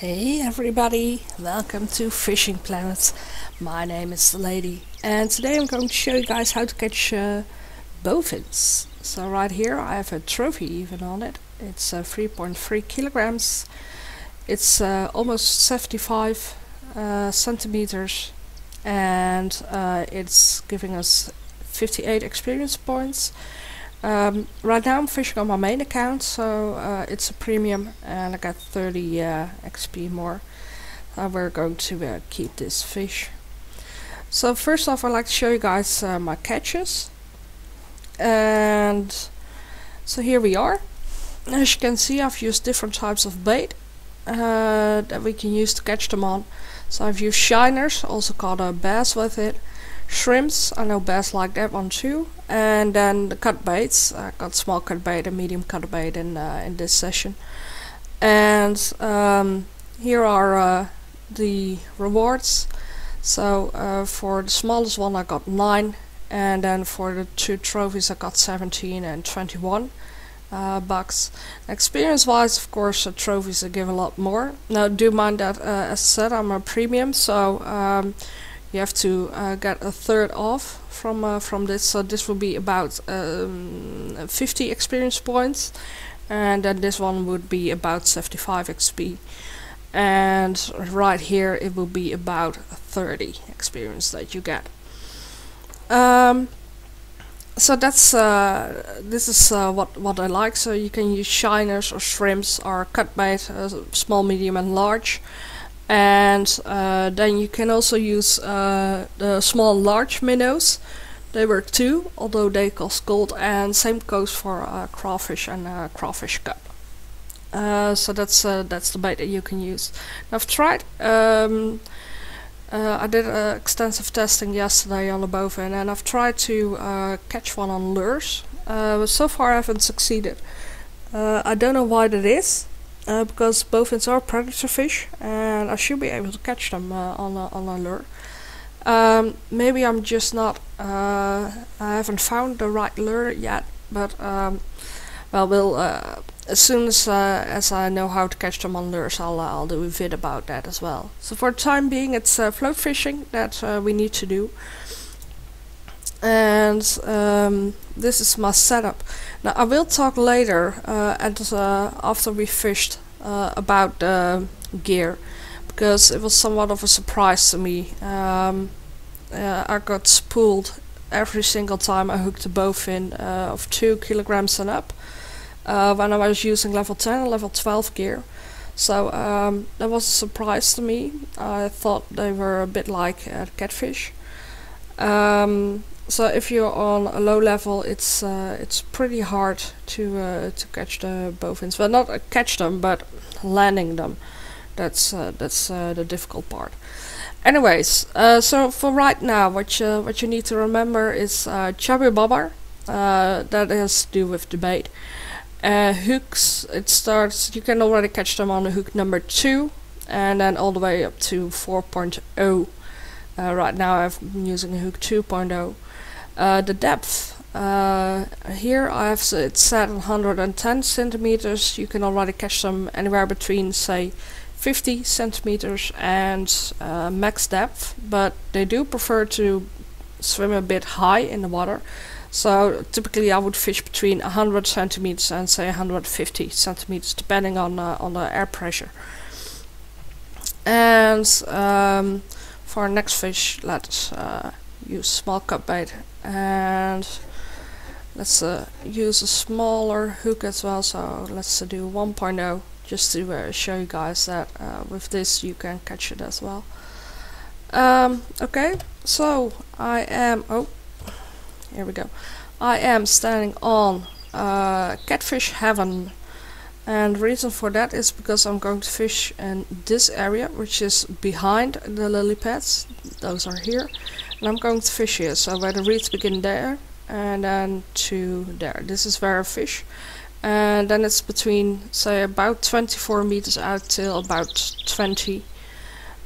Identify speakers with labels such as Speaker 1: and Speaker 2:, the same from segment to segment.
Speaker 1: Hey everybody, welcome to Fishing Planet. My name is the lady and today I'm going to show you guys how to catch uh, bowfins. So right here I have a trophy even on it. It's uh, 3.3 kilograms. It's uh, almost 75 uh, centimeters and uh, it's giving us 58 experience points. Um, right now I'm fishing on my main account, so uh, it's a premium and I got 30 uh, XP more. Uh, we're going to uh, keep this fish. So first off I'd like to show you guys uh, my catches. And so here we are. As you can see I've used different types of bait uh, that we can use to catch them on. So I've used shiners, also called a bass with it shrimps. I know bass like that one too. And then the cut baits. I got small cut bait and medium cut bait in uh, in this session. And um, here are uh, the rewards. So uh, for the smallest one I got 9 and then for the two trophies I got 17 and 21 uh, bucks. Experience wise of course the trophies I give a lot more. Now do mind that uh, as I said I'm a premium so um, you have to uh, get a third off from uh, from this. So this will be about um, 50 experience points. And then this one would be about 75 XP and right here it will be about 30 experience that you get. Um, so that's uh, this is uh, what what I like. So you can use shiners or shrimps or cut bait uh, small medium and large and uh, then you can also use uh, the small large minnows. They work too although they cost gold and same goes for uh, crawfish and uh, crawfish cut uh, so that's uh, that's the bait that you can use. I've tried um, I did extensive testing yesterday on the bowfin and I've tried to catch one on lures. But so far I haven't succeeded. I don't know why that is uh, because bowfins are predator fish and I should be able to catch them uh, on, a, on a lure. Um, maybe I'm just not, uh, I haven't found the right lure yet, but um, well, we'll, as soon as, as I know how to catch them on lures, I'll, I'll do a vid about that as well. So for the time being, it's float fishing that we need to do and um, this is my setup. Now I will talk later uh, and uh, after we fished uh, about the gear because it was somewhat of a surprise to me. Um, uh, I got spooled every single time I hooked a bowfin uh, of 2 kilograms and up uh, when I was using level 10 and level 12 gear. So um, that was a surprise to me. I thought they were a bit like catfish. Um, so if you're on a low level, it's uh, it's pretty hard to uh, to catch the bowfins. Well, not uh, catch them, but landing them. That's uh, that's uh, the difficult part. Anyways, uh, so for right now, what you what you need to remember is chubby bobber. that has to do with bait. hooks. It starts. You can already catch them on hook number two, and then all the way up to 4.0. right now, I'm using hook 2.0. Uh, the depth. Uh, here I have it set 110 centimeters. You can already catch them anywhere between say 50 centimeters and uh, max depth, but they do prefer to swim a bit high in the water. So typically I would fish between 100 centimeters and say 150 centimeters depending on uh, on the air pressure. And um, for our next fish, let's uh, use small cut bait and let's uh, use a smaller hook as well. So let's uh, do 1.0 just to uh, show you guys that uh, with this you can catch it as well. Um, okay. So I am oh here we go. I am standing on uh, catfish heaven. And the reason for that is because I'm going to fish in this area which is behind the lily pads. Those are here and I'm going to fish here so where the reeds begin there and then to there. This is where I fish. And then it's between say about 24 meters out till about 20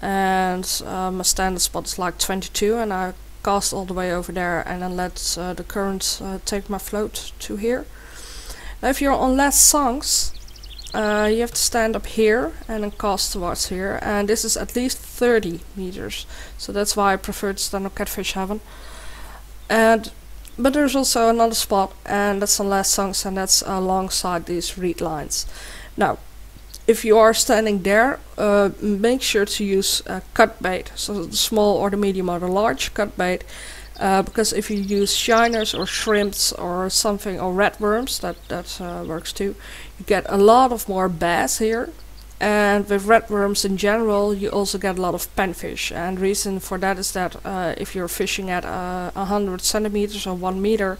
Speaker 1: and uh, my standard spot is like 22 and I cast all the way over there and then let uh, the current uh, take my float to here. Now if you're on less songs uh, you have to stand up here and then cast towards here and this is at least 30 meters. So that's why I prefer to stand up Catfish Haven. And but there's also another spot and that's on Last Songs and that's alongside these reed lines. Now if you are standing there uh, make sure to use uh, cut bait. So the small or the medium or the large cut bait uh, because if you use shiners or shrimps or something or red worms that that uh, works too you get a lot of more bass here. And with red worms in general you also get a lot of panfish. And reason for that is that uh, if you're fishing at uh, 100 centimeters or 1 meter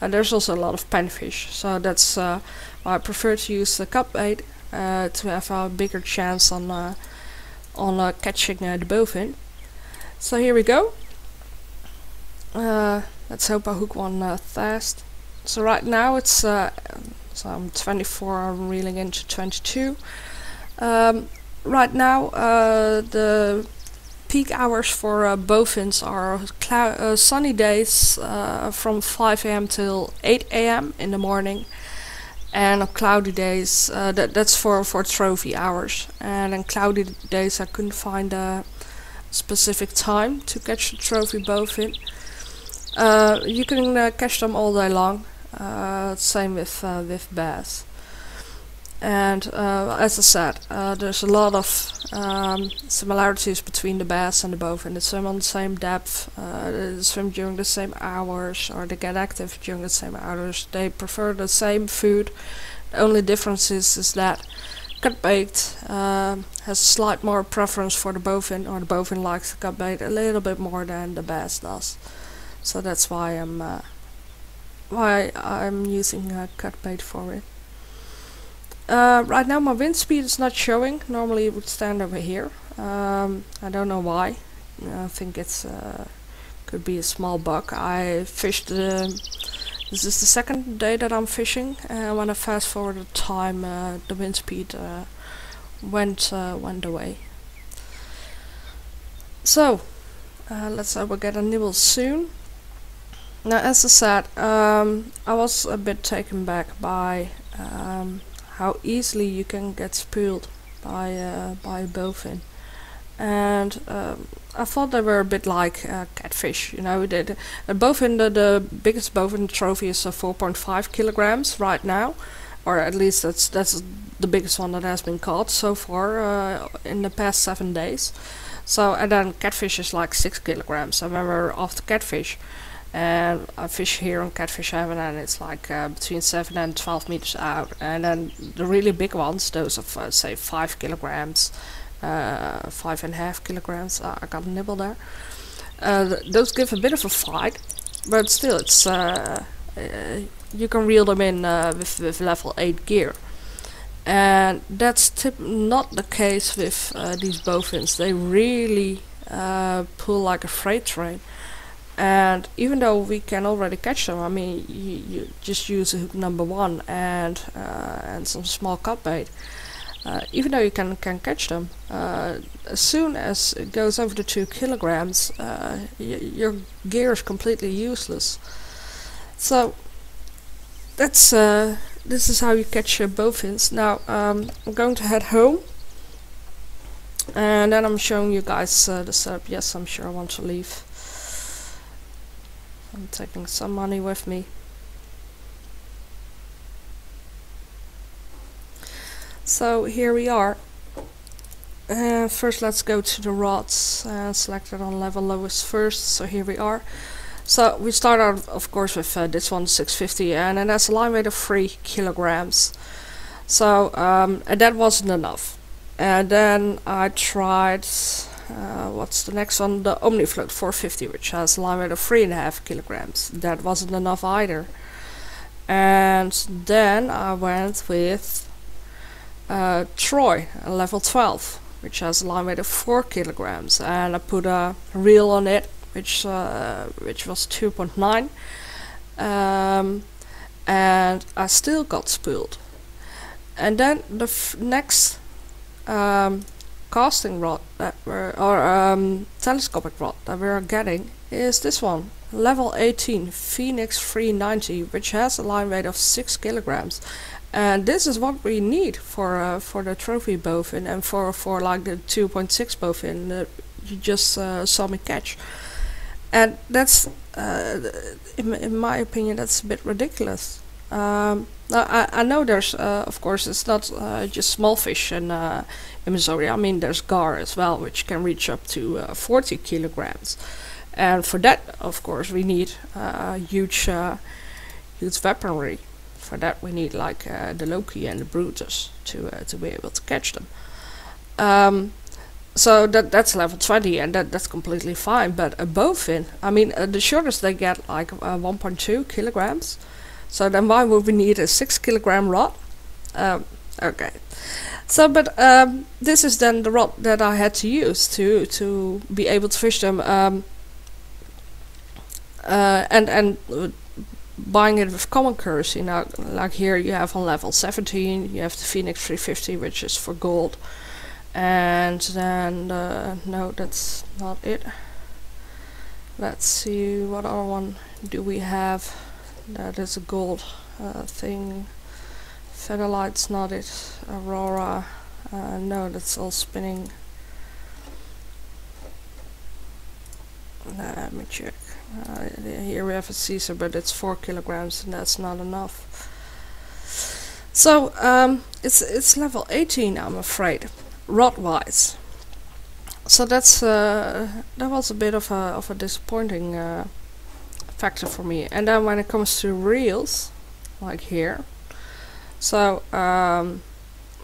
Speaker 1: uh, there's also a lot of panfish. So that's uh, why I prefer to use the cut bait uh, to have a bigger chance on on catching the bowfin. So here we go let's hope I hook one fast so right now it's so I'm 24 I'm reeling into 22 um, right now, uh, the peak hours for uh, are uh, sunny days uh, from 5 a.m. till 8 a.m. in the morning, and on cloudy days uh, that that's for for trophy hours. And on cloudy days, I couldn't find a specific time to catch the trophy bowfin. Uh, you can catch them all day long. same with with bass and uh, as I said, uh, there's a lot of um, similarities between the bass and the bowfin. They swim on the same depth, uh, they swim during the same hours, or they get active during the same hours. They prefer the same food. The only difference is, is that cutbait uh, has a slight more preference for the bowfin, or the bowfin likes the cutbait a little bit more than the bass does. So that's why I'm uh, why I'm using uh, cutbait for it. Uh, right now my wind speed is not showing. Normally it would stand over here. Um, I don't know why. I think it's uh, could be a small bug. I fished. Uh, this is the second day that I'm fishing, and when I fast forward the time, uh, the wind speed uh, went went away. So let's hope we get a nibble soon. Now, as I said, um, I was a bit taken back by um, how easily you can get spooled by uh, by a bowfin. And um, I thought they were a bit like uh, catfish you know the, the, bowfin the, the biggest bowfin trophy is uh, 4.5 kilograms right now or at least that's that's the biggest one that has been caught so far uh, in the past seven days. So and then catfish is like six kilograms I remember after catfish and I fish here on Catfish Haven and it's like uh, between 7 and 12 meters out. And then the really big ones those of uh, say 5 kilograms uh, 5 and a half kilograms uh, I got a nibble there. Uh, th those give a bit of a fight but still it's uh, you can reel them in with, with level 8 gear. And that's not the case with these bowfins they really pull like a freight train and even though we can already catch them, I mean, you, you just use a hook number one and uh, and some small cut bait. Uh, even though you can can catch them, uh, as soon as it goes over the two kilograms, uh, your gear is completely useless. So that's uh, this is how you catch your bowfins. Now um, I'm going to head home. And then I'm showing you guys uh, the setup. Yes, I'm sure I want to leave. I'm taking some money with me. So here we are. Uh, first let's go to the rods uh, selected on level lowest first so here we are so we start out of course with uh, this one 650 and, and that's a line weight of 3 kilograms so um, and that wasn't enough and then I tried uh, what's the next one? The Omnifloat 450, which has a line weight of 3.5 kilograms. That wasn't enough either. And then I went with uh, Troy, a level 12, which has a line weight of 4 kilograms. And I put a reel on it, which, uh, which was 2.9. Um, and I still got spooled. And then the next um, casting rod that we're, or um, telescopic rod that we're getting is this one, level 18 Phoenix 390, which has a line weight of 6 kilograms. and this is what we need for uh, for the trophy bowfin and for for like the 2.6 bowfin that you just uh, saw me catch. And that's uh, in, in my opinion that's a bit ridiculous um, I, I know there's uh, of course it's not uh, just small fish in, uh, in Missouri I mean there's gar as well which can reach up to 40 kilograms and for that of course we need huge huge weaponry for that we need like uh, the Loki and the Brutus to uh, to be able to catch them. Um, so that that's level 20 and that that's completely fine. But a bowfin, I mean, uh, the shortest they get like uh, 1.2 kilograms. So then why would we need a 6 kilogram rod? Um, okay. So, but um, this is then the rod that I had to use to to be able to fish them. Um, uh, and and uh, buying it with common currency. Now, like here you have on level 17, you have the Phoenix 350, which is for gold. And then, uh, no, that's not it. Let's see, what other one do we have? That is a gold uh, thing. Featherlight's not it. Aurora, uh, no, that's all spinning. Let me check. Uh, here we have a Caesar, but it's 4 kilograms and that's not enough. So, um, it's, it's level 18 I'm afraid, rod-wise. So that's uh, that was a bit of a, of a disappointing uh, factor for me. And then when it comes to reels, like here, so um,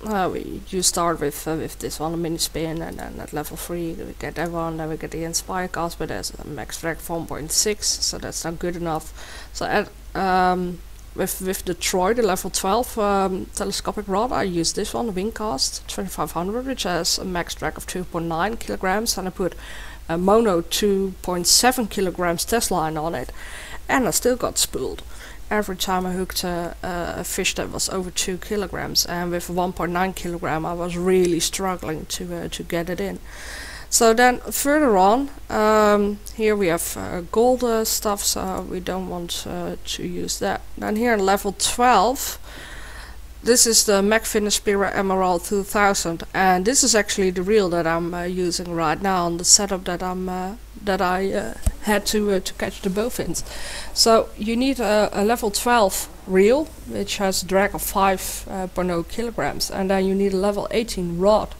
Speaker 1: uh, we you start with uh, with this one a mini spin and then at level 3 we get that one then we get the inspire cast but there's a max drag 1.6 so that's not good enough so at um, with with the Troy the level 12 um, telescopic rod I use this one the Wingcast 2500 which has a max drag of 2.9 kilograms and I put a mono 2.7 kilograms test line on it and I still got spooled every time I hooked a, a, fish that was over 2 kilograms and with 1.9 kilogram I was really struggling to, uh, to get it in. So then further on, um, here we have uh, gold uh, stuff, so we don't want uh, to use that. Then here in level 12, this is the MacFin Aspira Emerald 2000 and this is actually the reel that I'm uh, using right now on the setup that I'm uh, that I uh, had to uh, to catch the bowfins. So you need a, a, level 12 reel which has a drag of 5.0 uh, kilograms and then you need a level 18 rod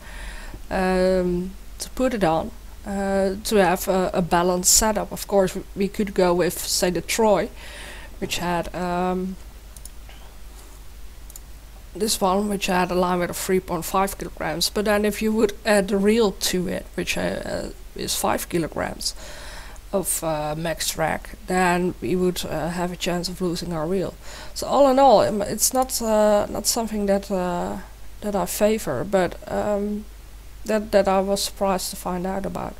Speaker 1: um, to put it on uh, to have a, a, balanced setup. Of course we could go with say the Troy which had um, this one which had a line weight of 3.5 kilograms but then if you would add the reel to it which uh, is 5 kilograms of uh, max drag then we would uh, have a chance of losing our reel. So all in all it's not uh, not something that uh, that I favor but um, that, that I was surprised to find out about.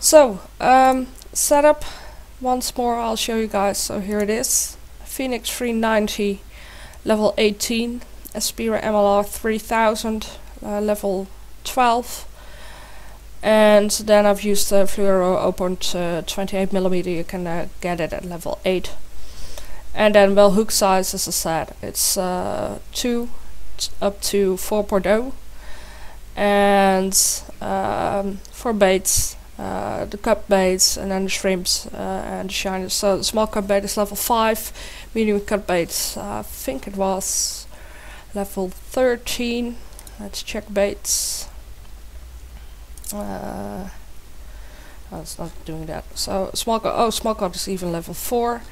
Speaker 1: So um, setup once more I'll show you guys. So here it is Phoenix 390 level 18 Aspira MLR 3000 uh, level 12 and then I've used the Fluoro uh, 28 millimeter. you can uh, get it at level 8 and then well hook size as I said it's uh, 2 up to 4.0 and um, for baits uh, the cut baits and then the shrimps uh, and the shiners so the small cut bait is level 5 medium cut baits I think it was level 13 let's check baits. Uh, oh, it's not doing that. So small oh small cod is even level 4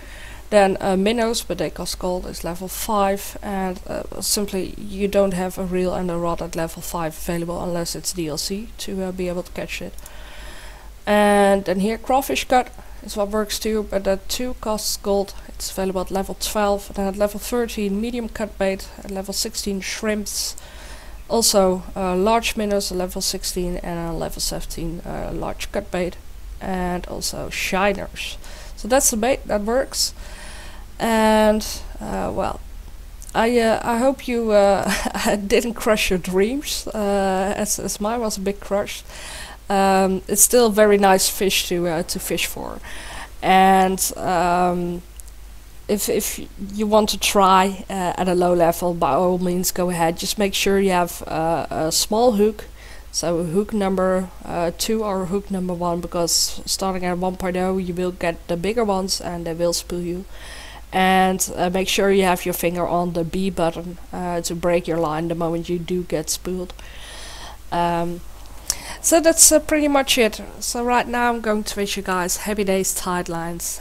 Speaker 1: then uh, minnows but they cost gold is level 5 and uh, simply you don't have a reel and a rod at level 5 available unless it's DLC to uh, be able to catch it. And then here crawfish cut is what works too, but that too costs gold. It's available at level 12, and then at level 13 medium cut bait, at level 16 shrimps, also uh, large minnows at level 16 and level 17 uh, large cut bait, and also shiners. So that's the bait that works, and uh, well, I uh, I hope you uh, didn't crush your dreams, uh, as as mine was a bit crushed um, it's still very nice fish to uh, to fish for, and um, if if you want to try uh, at a low level, by all means go ahead. Just make sure you have uh, a small hook, so hook number uh, two or hook number one, because starting at 1.0 you will get the bigger ones and they will spool you. And uh, make sure you have your finger on the B button uh, to break your line the moment you do get spooled. Um, so that's uh, pretty much it. So right now I'm going to wish you guys happy days, tight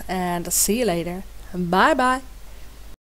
Speaker 1: and see you later. Bye bye.